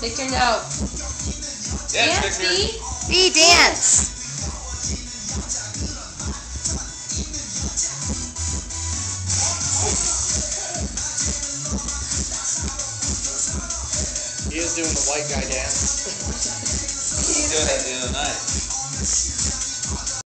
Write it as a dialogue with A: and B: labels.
A: Victor, your
B: note.
A: Dance,
B: Victor.
A: B.
C: B, dance.
D: He is doing the white guy dance.
B: He's doing that the other night.